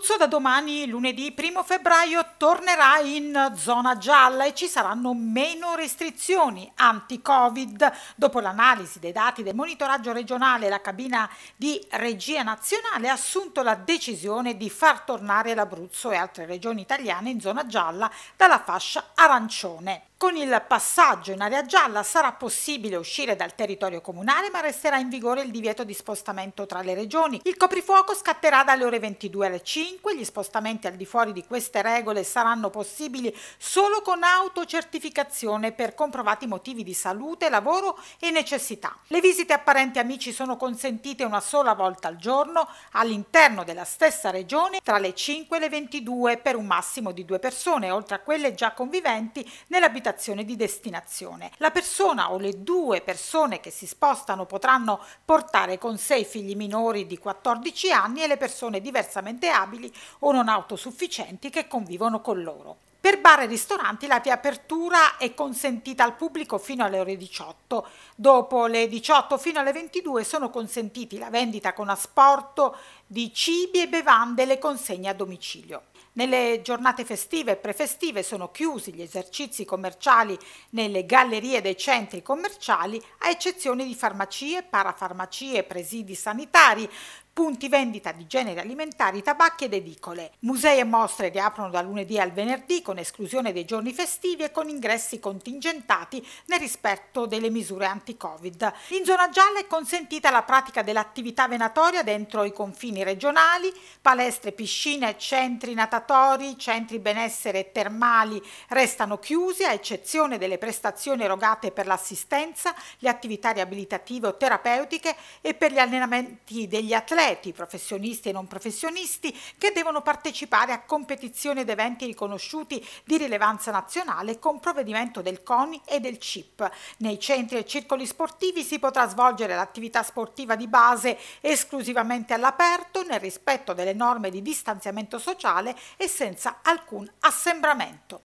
L'Abruzzo da domani, lunedì 1 febbraio, tornerà in zona gialla e ci saranno meno restrizioni anti-Covid. Dopo l'analisi dei dati del monitoraggio regionale, la cabina di regia nazionale ha assunto la decisione di far tornare l'Abruzzo e altre regioni italiane in zona gialla dalla fascia arancione. Con il passaggio in area gialla sarà possibile uscire dal territorio comunale, ma resterà in vigore il divieto di spostamento tra le regioni. Il coprifuoco scatterà dalle ore 22 alle 5. Gli spostamenti al di fuori di queste regole saranno possibili solo con autocertificazione per comprovati motivi di salute, lavoro e necessità. Le visite a parenti e amici sono consentite una sola volta al giorno all'interno della stessa regione tra le 5 e le 22 per un massimo di due persone, oltre a quelle già conviventi nell'abitazione abitazione di destinazione. La persona o le due persone che si spostano potranno portare con sé i figli minori di 14 anni e le persone diversamente abili o non autosufficienti che convivono con loro. Per bar e ristoranti la riapertura è consentita al pubblico fino alle ore 18. Dopo le 18 fino alle 22 sono consentiti la vendita con asporto di cibi e bevande e le consegne a domicilio. Nelle giornate festive e prefestive sono chiusi gli esercizi commerciali nelle gallerie dei centri commerciali, a eccezione di farmacie, parafarmacie presidi sanitari, punti vendita di generi alimentari, tabacchi ed edicole. Musei e mostre riaprono da lunedì al venerdì con esclusione dei giorni festivi e con ingressi contingentati nel rispetto delle misure anti-Covid. In zona gialla è consentita la pratica dell'attività venatoria dentro i confini regionali, palestre, piscine, centri natatori, centri benessere termali restano chiusi a eccezione delle prestazioni erogate per l'assistenza, le attività riabilitative o terapeutiche e per gli allenamenti degli atleti, professionisti e non professionisti, che devono partecipare a competizioni ed eventi riconosciuti di rilevanza nazionale con provvedimento del CONI e del CIP. Nei centri e circoli sportivi si potrà svolgere l'attività sportiva di base esclusivamente all'aperto, nel rispetto delle norme di distanziamento sociale e senza alcun assembramento.